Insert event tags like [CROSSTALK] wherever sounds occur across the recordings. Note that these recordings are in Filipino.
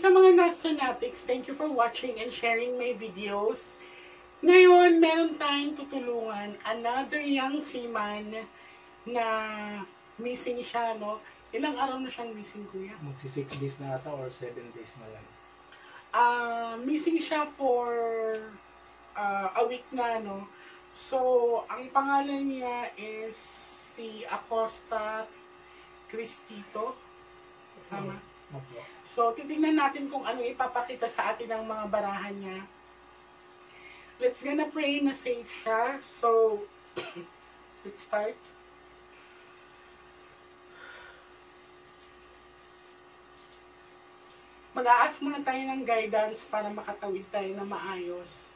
sa mga Nostranatics, thank you for watching and sharing my videos. Ngayon, meron tayong tutulungan another young seaman na missing siya, no? Ilang araw na siyang missing, kuya? Magsi 6 days na ata or 7 days na lang. Ah, missing siya for ah, a week na, no? So, ang pangalan niya is si Acosta Cristito. Tama? So, titingnan natin kung ano ipapakita sa atin ng mga barahan niya. Let's gonna pray na safe siya. So, [COUGHS] let's start. Mag-aas muna tayo ng guidance para makatawid tayo na maayos.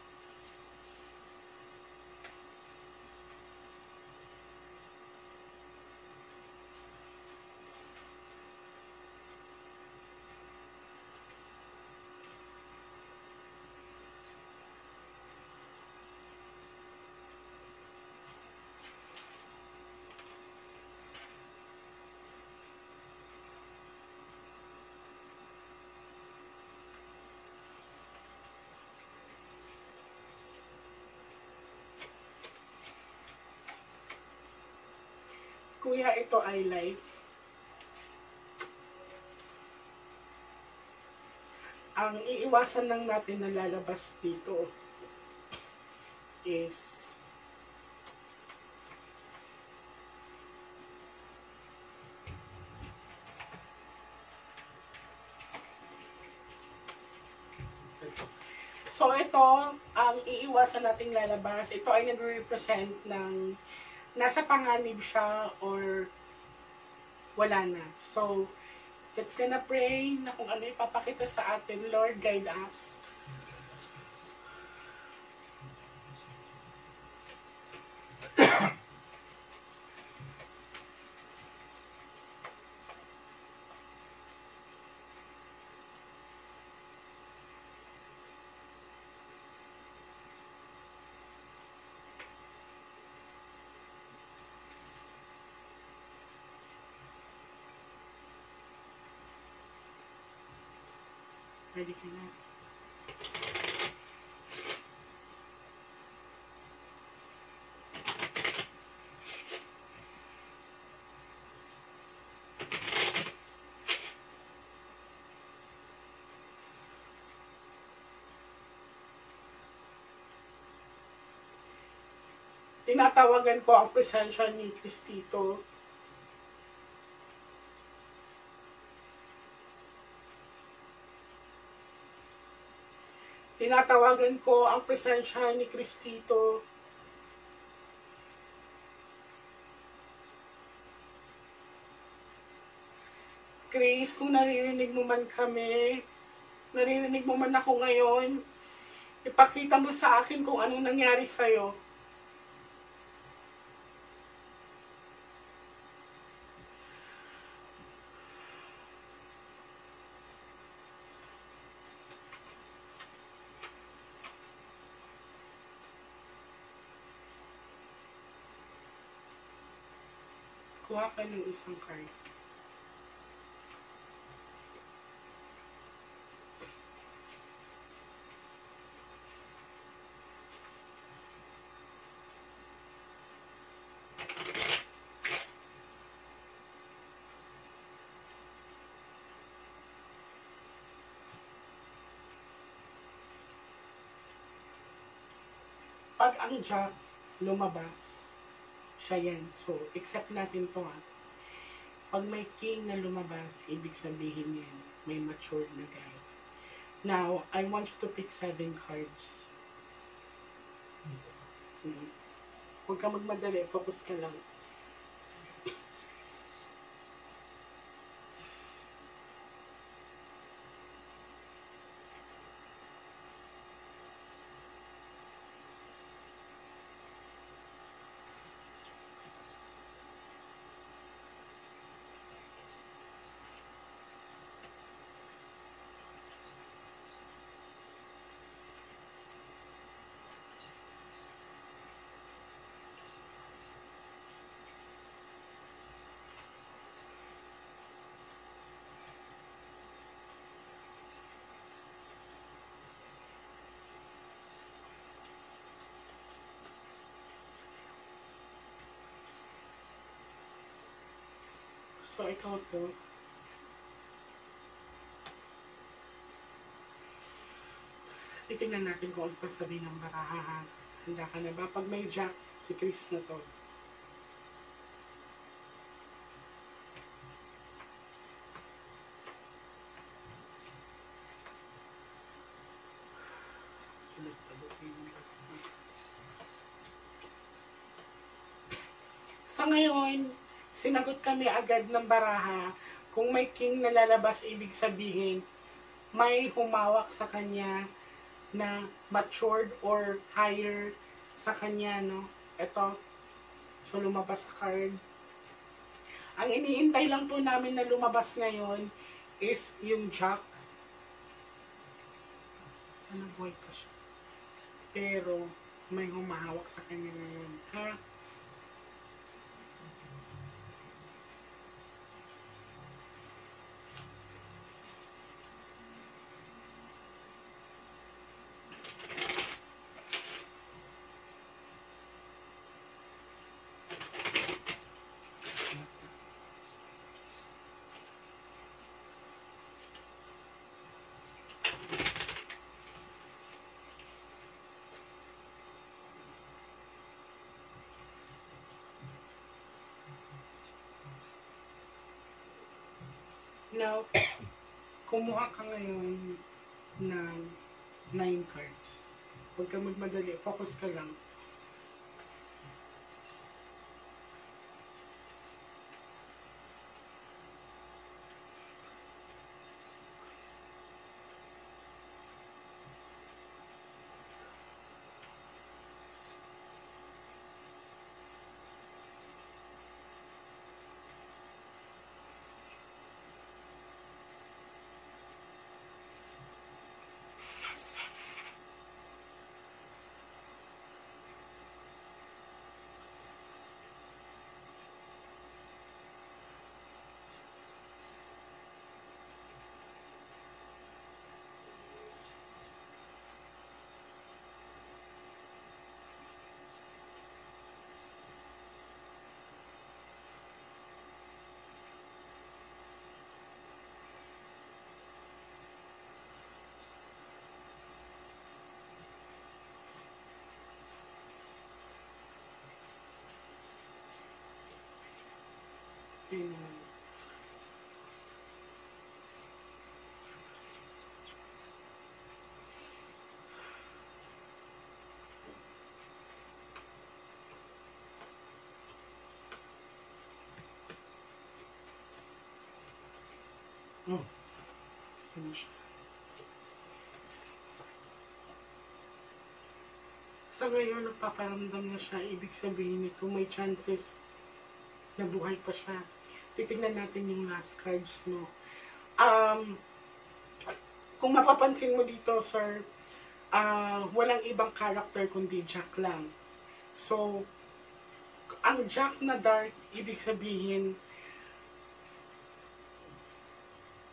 Kuya, ito ay life. Ang iiwasan lang natin na lalabas dito is So ito, ang iiwasan nating lalabas, ito ay nagre-represent ng nasa panganib siya or wala na. So, let's gonna pray na kung ano ipapakita sa atin. Lord, guide us. Ready ka na? Tinatawagan ko ang presensya ni Cristito Tinatawagan ko ang presensya ni Cristito. Chris, kung naririnig mo man kami, naririnig mo man ako ngayon, ipakita mo sa akin kung anong nangyari sa'yo. Kuha ka ng isang card. Pag ang jack lumabas, siya yan. So, accept natin to ha. Pag may king na lumabas, ibig sabihin yan, may matured na guy. Now, I want you to pick seven cards. Mm. Huwag ka magmadali, focus ka lang. So, ikaw to. Titingnan natin kung ano pa sabi ng baraha. ha. Handa ka na ba? Pag may jack, si Chris na to. Sulit pa ba yung baraha? Sa ngayon, sinagot kami agad ng baraha. Kung may king na lalabas, ibig sabihin, may humawak sa kanya na matured or higher sa kanya, no? Ito. So, lumabas sa card. Ang iniintay lang po namin na lumabas ngayon is yung jack. Sana buhay pa siya. Pero, may humahawak sa kanya ngayon. Ha? Now, [COUGHS] kumuha ka ngayon ng 9 cards. Huwag ka magmadali. Focus ka lang. Tingnan. Oh. Finish. Sa ngayon, nagpaparamdam na siya. Ibig sabihin nito, may chances na buhay pa siya. Titignan natin yung last cards, no? Um, kung mapapansin mo dito, sir, ah walang ibang character kundi Jack lang. So, ang Jack na dark, ibig sabihin,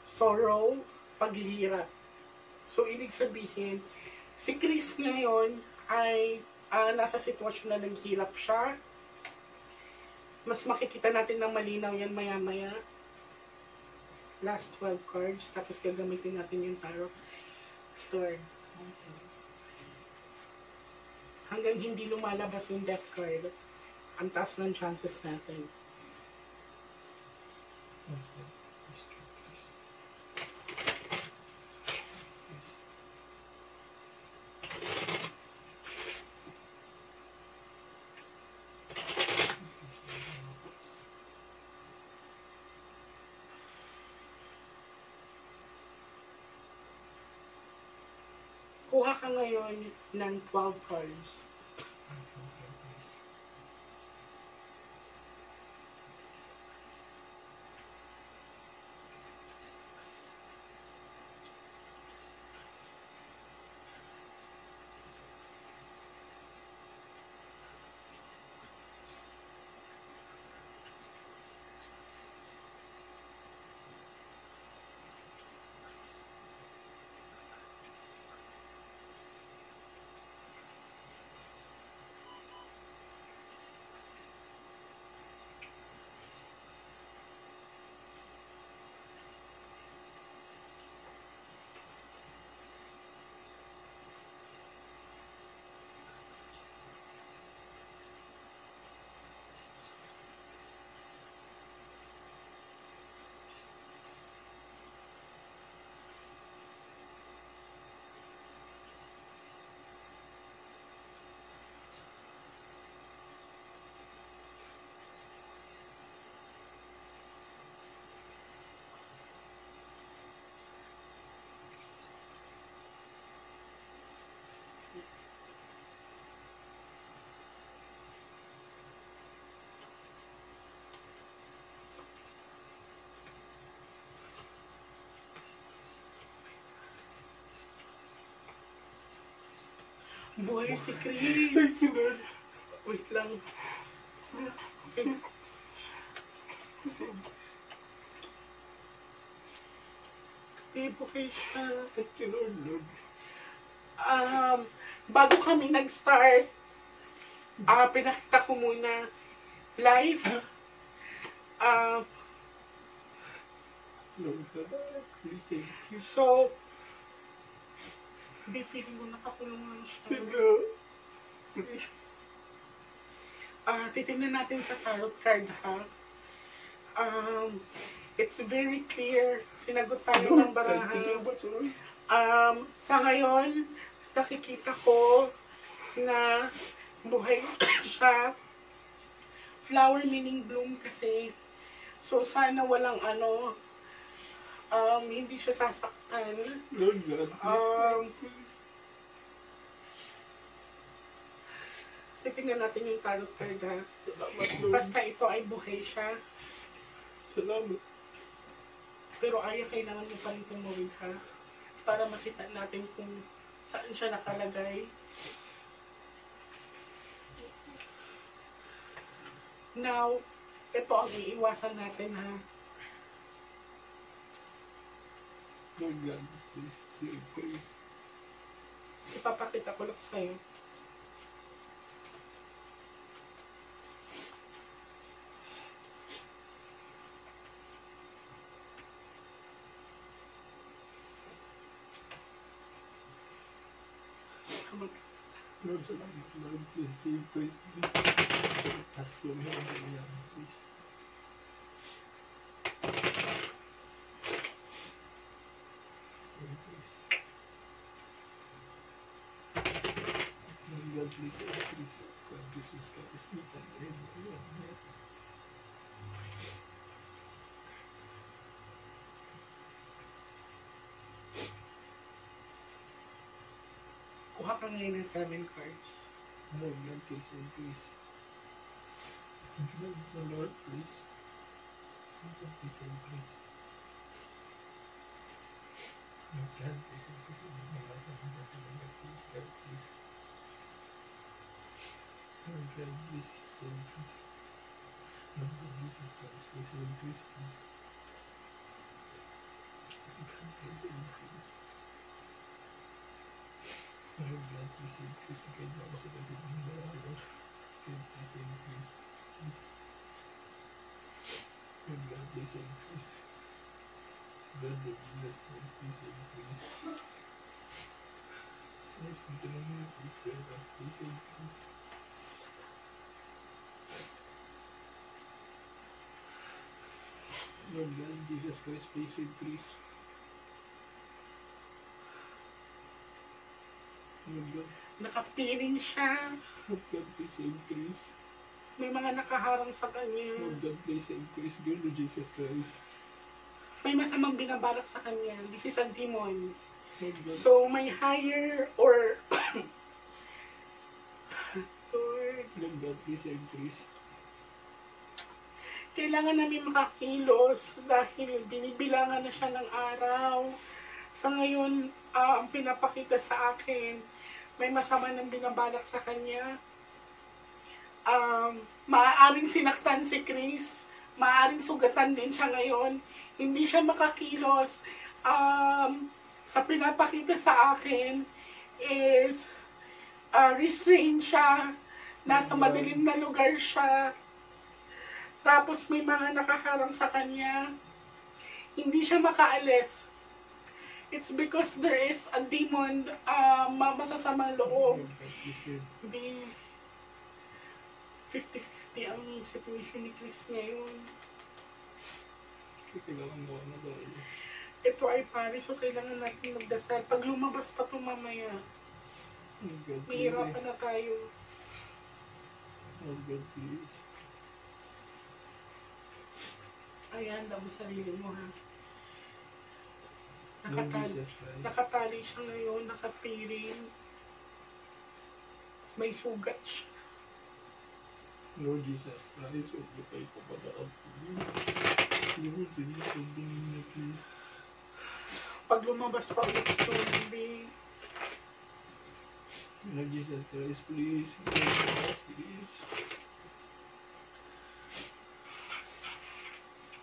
sorrow, paghihirap. So, ibig sabihin, si Chris ngayon ay ah, nasa sitwasyon na naghirap siya. Mas makikita natin ng malinaw yan maya-maya. Last 12 cards, tapos gagamitin natin yung tarot. Lord. Hanggang hindi lumalabas yung death card, ang taas ng chances natin. Kuha ka ngayon ng 12 cards. Buhay si Thank Chris. you, Lord. Wait lang. Eh, buhay siya. Thank you, Lord, Lord. um, bago kami nag-start, ah pinakita ko muna live. Um, Lord, God, please thank you. so, hindi feeling ko nakakulong lang siya. Ah, titingnan natin sa tarot card ha. Um, it's very clear. Sinagot tayo ng you so barahan. Um, sa ngayon, nakikita ko na buhay [COUGHS] siya. Flower meaning bloom kasi. So, sana walang ano, um, hindi siya sasaktan. Lord God, please. Um. Titingnan natin yung tarot card ha. Salamat, Lord. Basta ito ay buhay siya. Salamat. Pero ayaw kailangan mo pa rin tumawid ha. Para makita natin kung saan siya nakalagay. Now, ito ang iiwasan natin ha. Lord God, please save Chris. Ipapakita ko lang sa'yo. Lord, salamat. Lord, please save Chris. Ask your help, please. Save Chris. Lord please save Chris. God, Jesus Christ, we can live. Amen. Kuha ka ngayon ng seven cards. Lord you, Lord. Lord, please. Lord please. Lord God, please. Lord please, God, please. Lord please. Lord please Chris, please. Lord please. Lord please. Okay, now so that he can know, Lord. God, please save Chris. Please. Lord God, please save Chris. Lord of Jesus Christ, please save Chris. Sinners, we can only please grant us. Please save Chris. Lord God, Jesus Christ, please Chris. Lord God, Nakapiling siya. Lord God, please save Chris. May mga nakaharang sa kanya. Lord God, please save Chris. God, Lord Jesus Christ. May masamang binabalak sa kanya. This is a demon. Lord God, So, may higher or... Lord, Lord God, please save Chris. Kailangan namin makakilos dahil binibilangan na siya ng araw. Sa ngayon, ah, ang pinapakita sa akin, may masama nang binabalak sa kanya. Um, maaaring sinaktan si Chris. Maaaring sugatan din siya ngayon. Hindi siya makakilos. Um, sa pinapakita sa akin is uh, restrained siya. Nasa madilim na lugar siya. Tapos may mga nakaharang sa kanya. Hindi siya makaalis. It's because there is a demon uh, masasamang loob. Hindi 50-50 ang situation ni Chris ngayon. Kailangan mo na dahil. Ito ay Paris, so kailangan natin magdasal. Pag lumabas pa ito mamaya, please. mahirapan na tayo. Lord God, please. Ayan, mo sarili mo ha. Lord Nakatali, Jesus Christ. nakatali siya ngayon, nakapiring. May sugat siya. Lord Jesus Christ, huwag niyo kayo papadaan, please. Lord Jesus, sabihin niyo, please. Pag lumabas pa ulit ito, baby, Lord Jesus Christ, please. Guide us, please.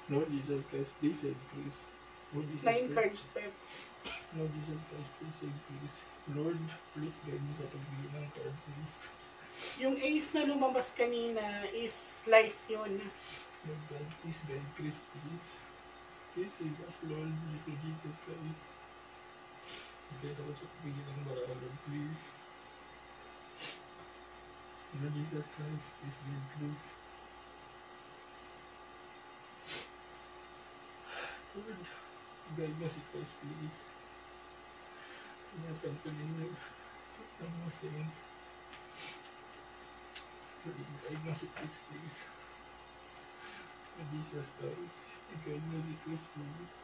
Lord Jesus Christ, please save, please. Lord Jesus Nine cards, Pep. Lord Jesus Christ, please save, please. Lord, please guide me sa pagbili ng card, please. Yung ace na lumabas kanina is life yun. Lord God, please guide Chris, please. Please save us, Lord, little Jesus Christ. Guide ako sa pagbili ng barang, Lord, please. Lord Jesus Christ, please guide Chris. Lord, guide mo si Chris, please. Inasan ko ninyo ang mga sins. Lord, guide mo si Chris, please. Lord Jesus Christ, guide mo si Chris, please.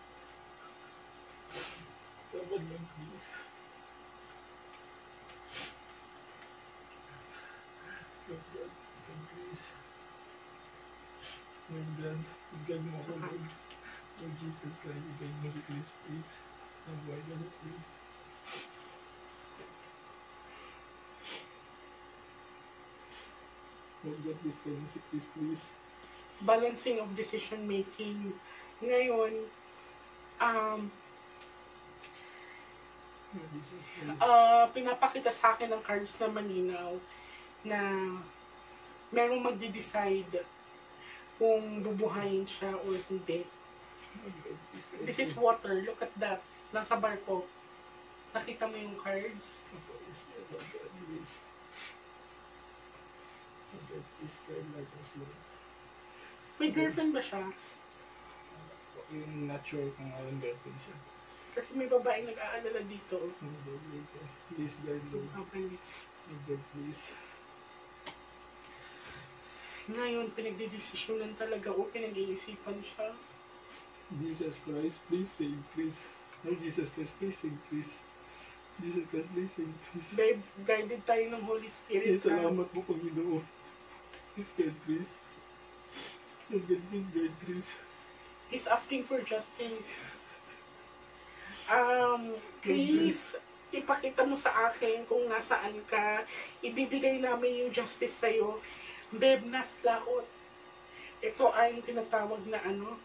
Tawad lang, please. Lord God, guide Chris. Lord God, guide mo ako, Lord. Lord Jesus Christ, guide mo si Chris, please. Nabuhay na siya, please. Lord God, please mo si Chris, please. Balancing of decision making. Ngayon, um, ah, pinapakita sa akin ng cards na malinaw na merong magde-decide kung bubuhayin siya or hindi. Lord God, please guide This is water. Look at that. Nasa barko. Nakita mo yung cards? Please. Please. May girlfriend ba siya? Yung not sure kung anong girlfriend siya. Kasi may babae nag-aalala dito. Lord God, Lord please. Okay. God, please. Ngayon, pinagdidesisyonan talaga o pinag-iisipan siya. Jesus Christ, please save Chris. Lord Jesus Christ, please save Chris. Jesus Christ, please save Chris. Babe, guided tayo ng Holy Spirit. Kaya salamat po, Panginoon. Please guide Chris. Lord God, please guide Chris. He's asking for justice. Um, Chris, ipakita mo sa akin kung nasaan ka. Ibibigay namin yung justice sa'yo. Babe, nasa laot. Ito ay yung tinatawag na ano,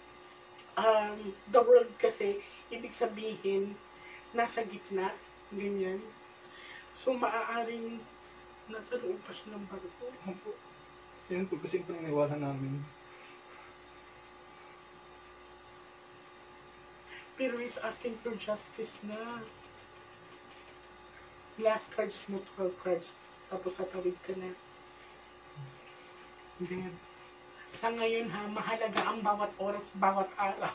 um, the world kasi, ibig sabihin, nasa gitna, ganyan. So, maaaring nasa loob pa siya ng barko. Opo. Yan po kasi paniniwala namin. Pero he's asking for justice na. Last cards mo, 12 cards. Tapos tatawid ka na. Then, sa ngayon ha, mahalaga ang bawat oras, bawat araw.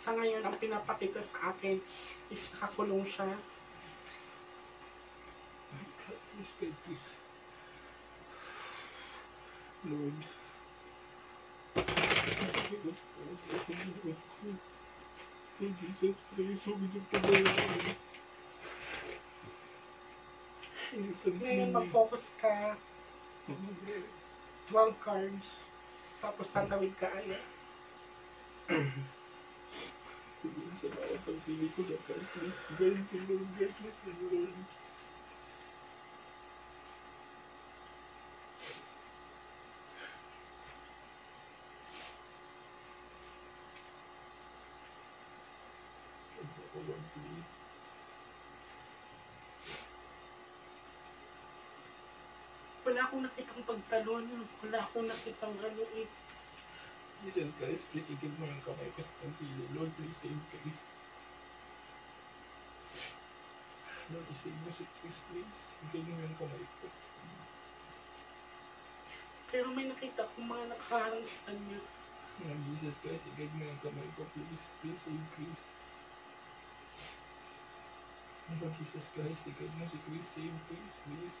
Sa ngayon, ang pinapakita sa akin is nakakulong siya. Please guide Chris. Lord. Lord Jesus Christ, huwag niyo pabayaan. Ngayon, mag-focus ka. 12 cards. Tapos tatawid ka aya. Sa bawat pagpili ko card, please me, Lord. Guide me, Lord. Lord, please. Wala akong nakitang pagtalon. Wala akong nakitang ano eh. Jesus Christ, please ikip mo yung kamay ko sa pagpili. Lord, please save Chris. Lord, save mo si Chris, please. Ikip mo yung kamay ko. Pero may nakita akong mga nakaharang sa kanya. Lord Jesus Christ, ikip mo yung kamay ko, please. Please save Chris. Lord Jesus Christ, ikip mo si Chris. Save Chris, please.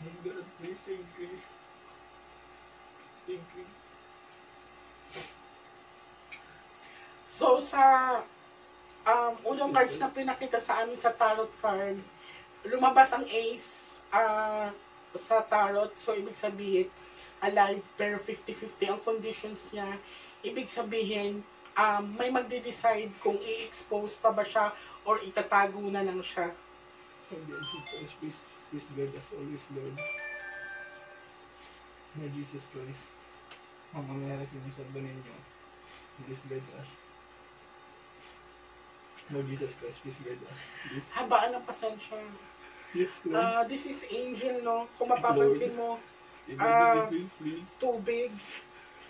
My God, please increase. Please increase. So, sa um, unang cards na pinakita sa amin sa tarot card, lumabas ang ace ah, sa tarot. So, ibig sabihin, alive, pero 50-50 ang conditions niya. Ibig sabihin, um, may magde-decide kung i-expose pa ba siya or itatago na lang siya. And then, sisters, please, please guide us always, Lord. Lord Jesus Christ. Ang mangyayari sa inyo sa ba ninyo, please guide us. Lord Jesus Christ, please guide us. Please. Habaan ng pasensya. Yes, Lord. Ah, this is angel, no? Kung mapapansin mo, Lord ah, Jesus, please. tubig.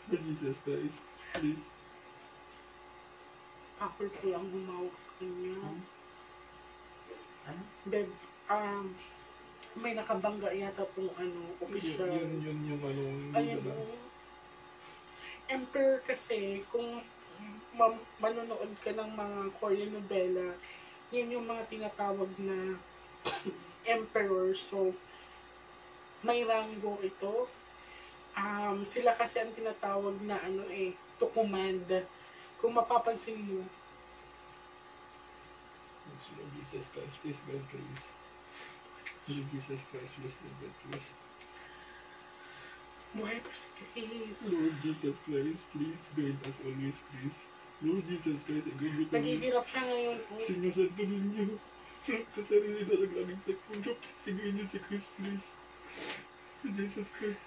Lord Jesus Christ, please. Powerful ang humawak sa kanya. Ano? Beb, um, may nakabangga yata pong ano, Yun, official. yun, yun yung ano, Ayun. Emperor kasi, kung ma- manonood ka ng mga Korean novela, yun yung mga tinatawag na [COUGHS] emperor. So, may rango ito. Um, sila kasi ang tinatawag na ano eh, to command. Kung mapapansin Lord Jesus Christ, please guide Chris. Lord Jesus Christ, please guide Chris. buhay pa si Chris. Lord Jesus Christ, please guide us always, please. Lord Jesus Christ, guide me kami. Naghihirap siya ngayon. Senyor Santo Niño, kasarili sa naglamig sa puno, sige niyo si Chris, please. Jesus Christ,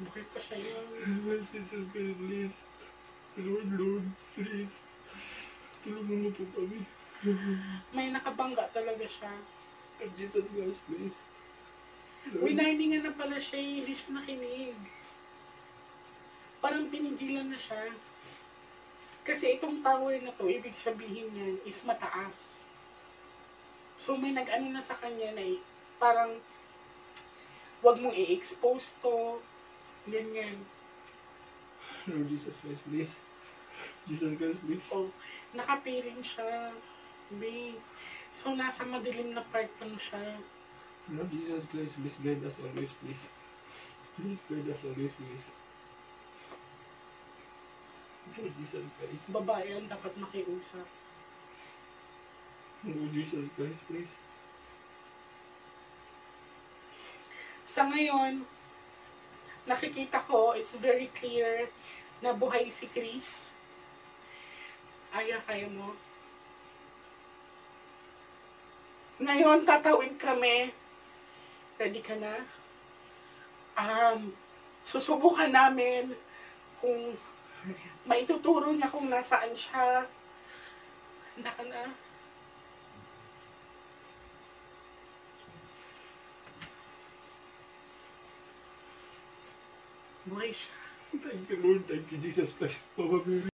Buhay pa siya yun. Lord Jesus Christ, please. Lord, Lord, please. Tulungan mo po kami. May nakabangga talaga siya. Jesus Christ, please. Lord, Winarningan na pala siya, eh, hindi siya nakinig. Parang pinigilan na siya. Kasi itong tower na to, ibig sabihin niyan is mataas. So may nag-ano na sa kanya na eh, parang wag mong i-expose to, ganyan. Lord Jesus Christ, please. Jesus Christ, please. O, nakapiring siya. Be. So nasa madilim na part lang siya. Lord Jesus Christ, please guide us always, please. Please guide us always, please. Lord Jesus Christ. Babae ang dapat makiusap. Lord Jesus Christ, please. Sa ngayon, nakikita ko, it's very clear na buhay si Chris. Aya, kaya mo. Ngayon, tatawid kami. Ready ka na? Um, susubukan namin kung maituturo niya kung nasaan siya. Handa ka na? Buhay. Thank you, Lord. Thank you, Jesus Christ. Mary.